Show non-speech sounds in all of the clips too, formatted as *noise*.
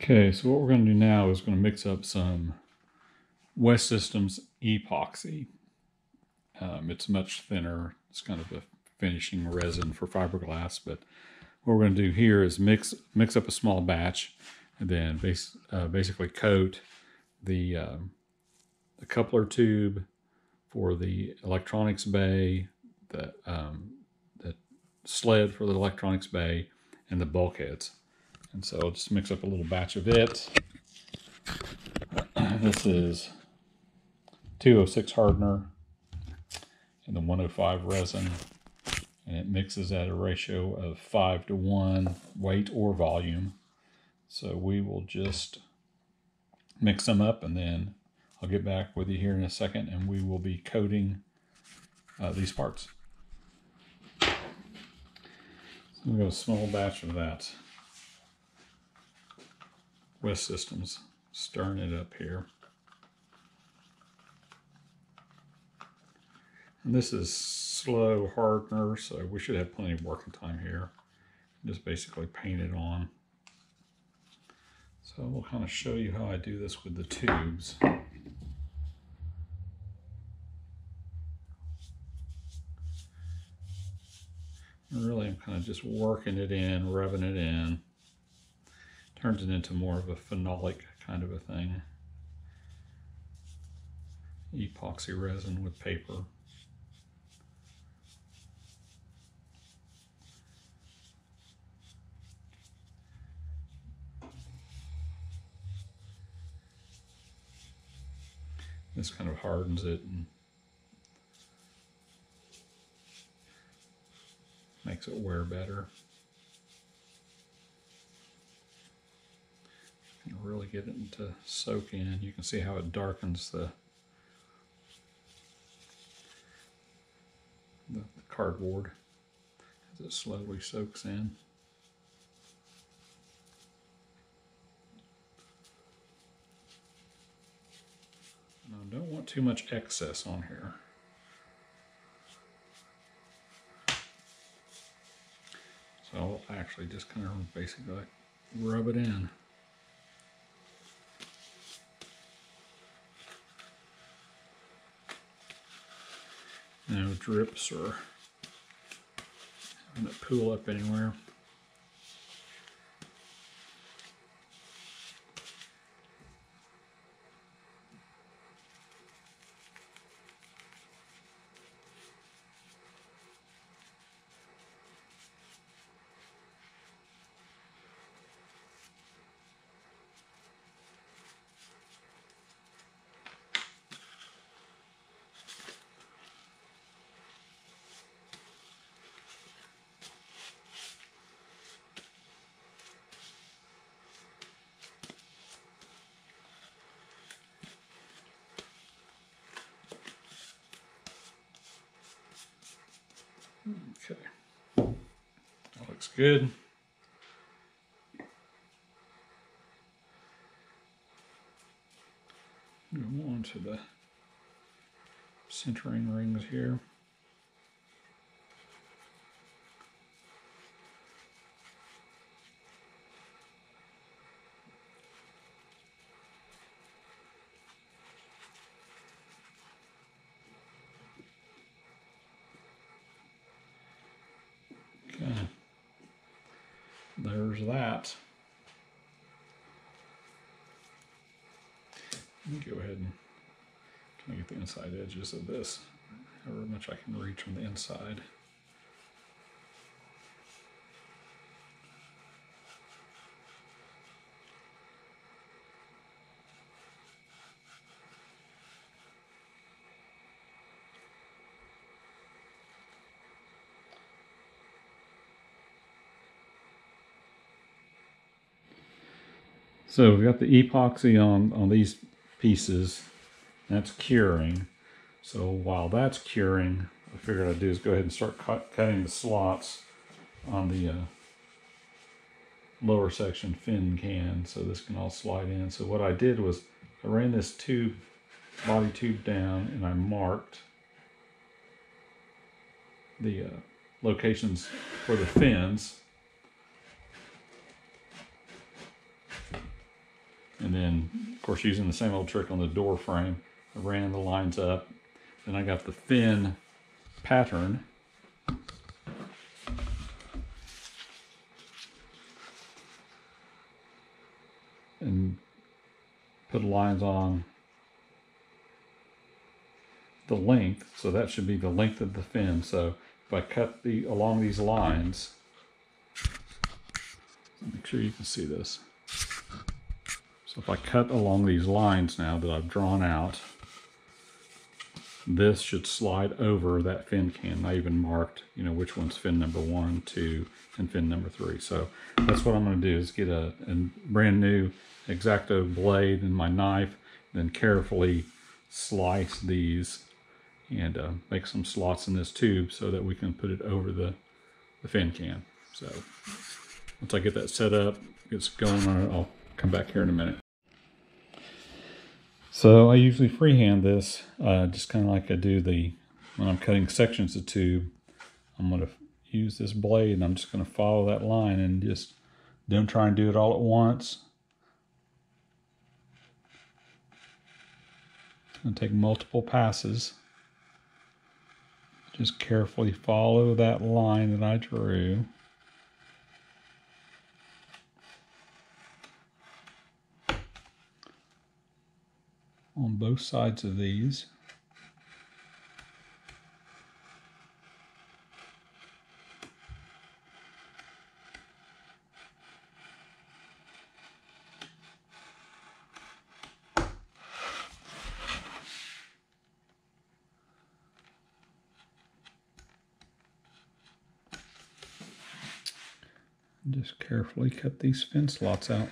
Okay, so what we're going to do now is going to mix up some West Systems epoxy. Um, it's much thinner. It's kind of a finishing resin for fiberglass, but what we're going to do here is mix mix up a small batch and then base, uh, basically coat the, um, the coupler tube for the electronics bay, the, um, the sled for the electronics bay, and the bulkheads. And so I'll just mix up a little batch of it. *clears throat* this is 206 hardener and the 105 resin. And it mixes at a ratio of 5 to 1 weight or volume. So we will just mix them up and then I'll get back with you here in a second and we will be coating uh, these parts. So we got a small batch of that. West Systems stirring it up here. And this is slow hardener, so we should have plenty of working time here. Just basically paint it on. So we'll kind of show you how I do this with the tubes. And really, I'm kind of just working it in, rubbing it in. Turns it into more of a phenolic kind of a thing. Epoxy resin with paper. This kind of hardens it and makes it wear better. Really get it to soak in. You can see how it darkens the, the, cardboard as it slowly soaks in. I don't want too much excess on here. So I'll actually just kind of basically rub it in. No drips or having it pool up anywhere. Okay, that looks good. Go on to the centering rings here. Okay. That. Let me go ahead and kind of get the inside edges of this, however much I can reach from the inside. So we've got the epoxy on, on these pieces. That's curing. So while that's curing, I figured I'd do is go ahead and start cut, cutting the slots on the uh, lower section fin can so this can all slide in. So what I did was I ran this tube, body tube down and I marked the uh, locations for the fins And then, of course, using the same old trick on the door frame, I ran the lines up. Then I got the fin pattern. And put lines on the length. So that should be the length of the fin. So if I cut the along these lines, make sure you can see this. If I cut along these lines now that I've drawn out, this should slide over that fin can. I even marked, you know, which one's fin number one, two, and fin number three. So that's what I'm going to do is get a, a brand new X-Acto blade and my knife, then carefully slice these and uh, make some slots in this tube so that we can put it over the, the fin can. So once I get that set up, gets going, on, I'll come back here in a minute. So I usually freehand this, uh, just kind of like I do the, when I'm cutting sections of tube, I'm going to use this blade and I'm just going to follow that line and just don't try and do it all at once. To take multiple passes. Just carefully follow that line that I drew. On both sides of these. Just carefully cut these fence slots out.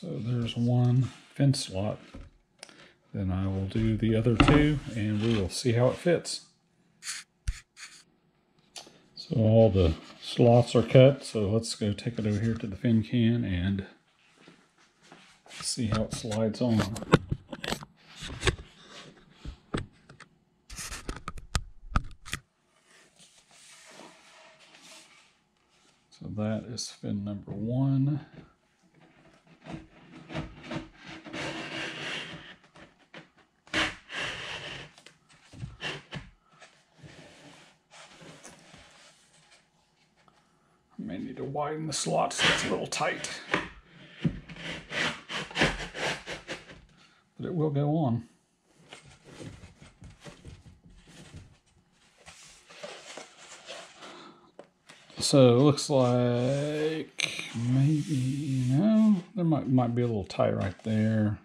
So there's one fin slot. Then I will do the other two and we will see how it fits. So all the slots are cut. So let's go take it over here to the fin can and see how it slides on. So that is fin number one. May need to widen the slots, that's a little tight. But it will go on. So it looks like maybe, no, there might, might be a little tight right there.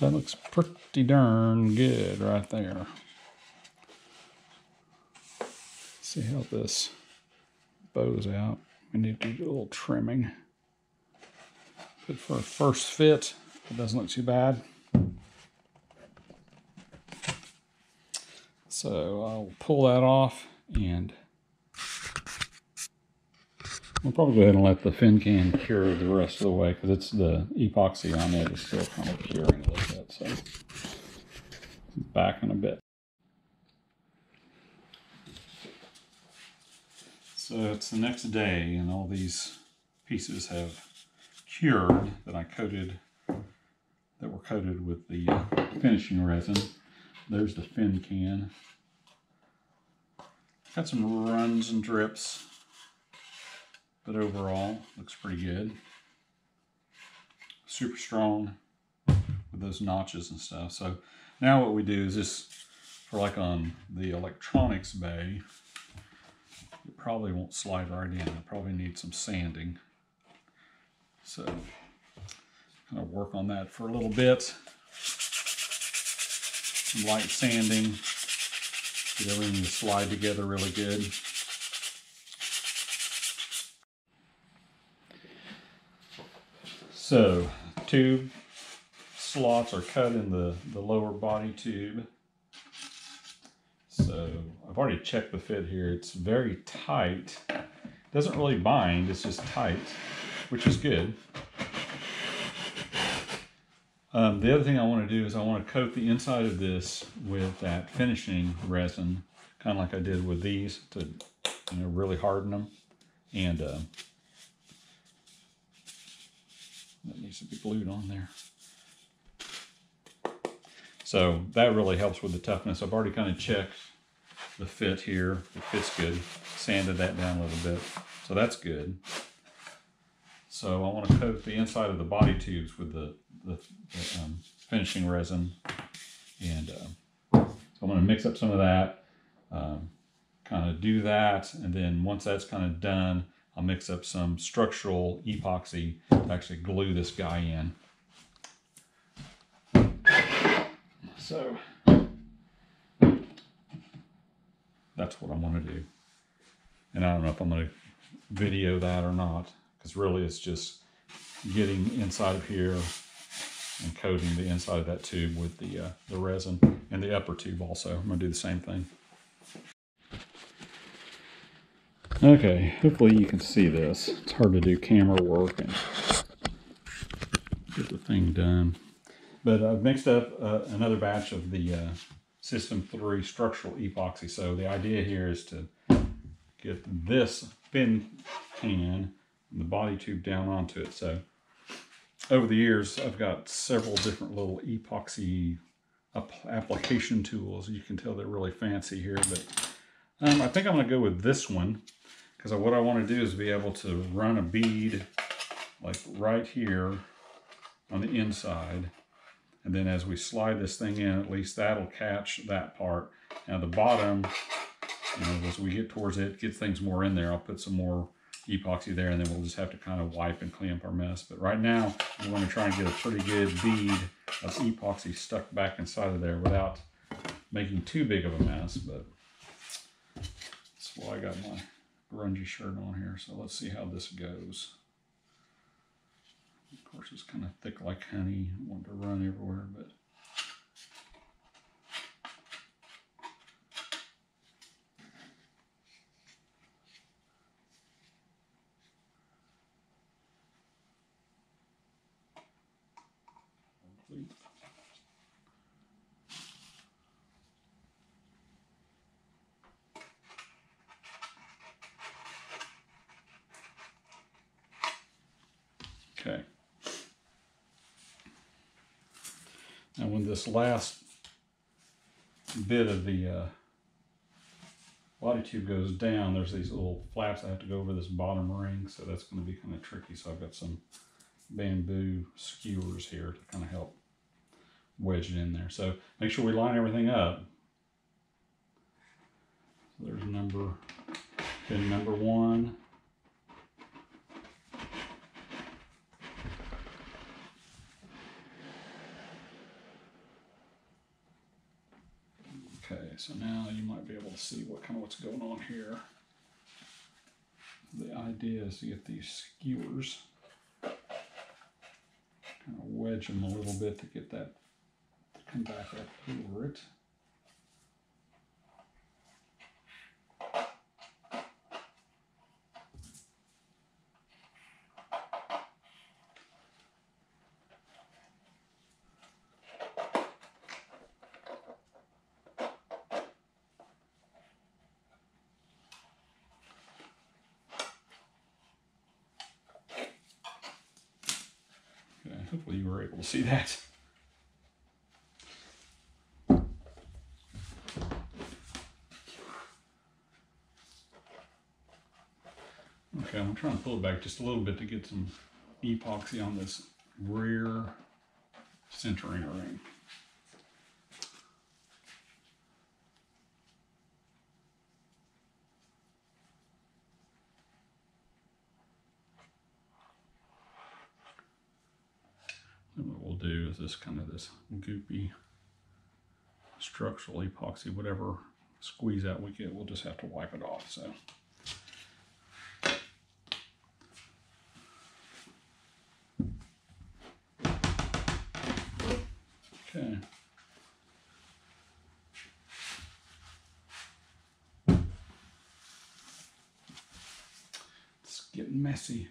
That looks pretty darn good right there. See how this bows out. We need to do a little trimming. But for a first fit, it doesn't look too bad. So I'll pull that off and we'll probably go ahead and let the fin can cure the rest of the way because it's the epoxy on it is still kind of curing a little bit. So back in a bit. So it's the next day and all these pieces have cured that I coated, that were coated with the uh, finishing resin. There's the fin can. Got some runs and drips, but overall looks pretty good. Super strong with those notches and stuff. So now what we do is just for like on the electronics bay, it probably won't slide right in. I probably need some sanding. So kind of work on that for a little bit. Some light sanding. Get everything to slide together really good. So, tube slots are cut in the, the lower body tube. So, I've already checked the fit here. It's very tight. Doesn't really bind, it's just tight, which is good. Um, the other thing I want to do is I want to coat the inside of this with that finishing resin, kind of like I did with these to you know, really harden them. And uh, that needs to be glued on there. So that really helps with the toughness. I've already kind of checked the fit here. It fits good. Sanded that down a little bit. So that's good. So I want to coat the inside of the body tubes with the, the, the um, finishing resin. And uh, so I'm going to mix up some of that, um, kind of do that. And then once that's kind of done, I'll mix up some structural epoxy to actually glue this guy in. So that's what I want to do. And I don't know if I'm going to video that or not, because really it's just getting inside of here and coating the inside of that tube with the, uh, the resin and the upper tube also. I'm going to do the same thing. Okay, hopefully you can see this. It's hard to do camera work and get the thing done. But I've mixed up uh, another batch of the uh, System 3 structural epoxy. So the idea here is to get this fin can and the body tube down onto it. So over the years, I've got several different little epoxy application tools. You can tell they're really fancy here, but um, I think I'm going to go with this one because what I want to do is be able to run a bead like right here on the inside and then as we slide this thing in, at least that'll catch that part. Now the bottom, you know, as we get towards it, get things more in there, I'll put some more epoxy there and then we'll just have to kind of wipe and clean up our mess. But right now, we want to try and get a pretty good bead of epoxy stuck back inside of there without making too big of a mess. But that's why I got my grungy shirt on here. So let's see how this goes. Of course, it's kind of thick like honey. I want to run everywhere, but Okay. And when this last bit of the uh, body tube goes down, there's these little flaps I have to go over this bottom ring, so that's going to be kind of tricky. So I've got some bamboo skewers here to kind of help wedge it in there. So make sure we line everything up. So there's number, fin number one. Okay, so now you might be able to see what kind of what's going on here. The idea is to get these skewers, kind of wedge them a little bit to get that to come back up over it. Okay, hopefully you were able to see that. Okay, I'm trying to pull it back just a little bit to get some epoxy on this rear centering ring. do is this kind of this goopy structural epoxy, whatever squeeze out we get, we'll just have to wipe it off. So. Okay. It's getting messy.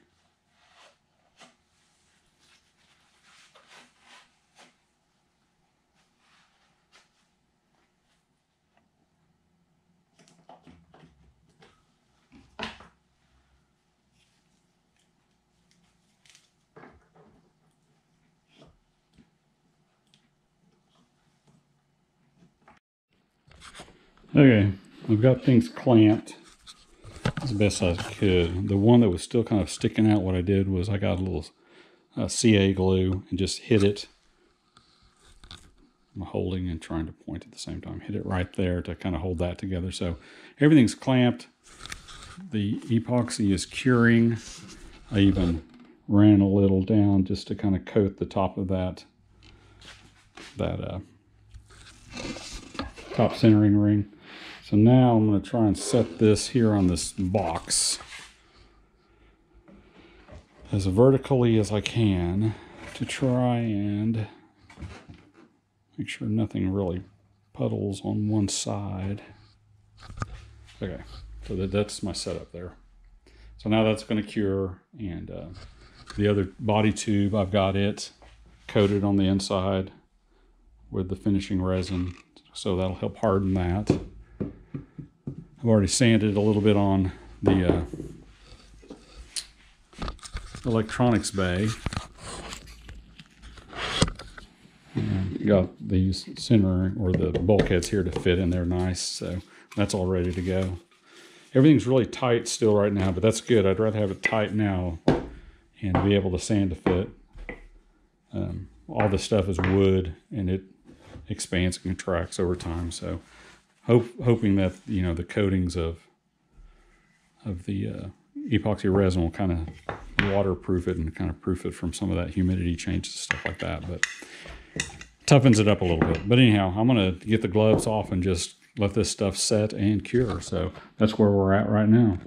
Okay, I've got things clamped as best I could. The one that was still kind of sticking out, what I did was I got a little uh, CA glue and just hit it. I'm holding and trying to point at the same time. Hit it right there to kind of hold that together. So everything's clamped. The epoxy is curing. I even ran a little down just to kind of coat the top of that that uh, top centering ring. So now I'm going to try and set this here on this box as vertically as I can to try and make sure nothing really puddles on one side. Okay, so that, that's my setup there. So now that's going to cure and uh, the other body tube, I've got it coated on the inside with the finishing resin. So that'll help harden that. I've already sanded a little bit on the uh, electronics bay. And got these center or the bulkheads here to fit in there nice. So that's all ready to go. Everything's really tight still right now, but that's good. I'd rather have it tight now and be able to sand to fit. Um, all this stuff is wood and it expands and contracts over time. So hope, hoping that, you know, the coatings of, of the uh, epoxy resin will kind of waterproof it and kind of proof it from some of that humidity changes, stuff like that. But toughens it up a little bit. But anyhow, I'm going to get the gloves off and just let this stuff set and cure. So that's where we're at right now.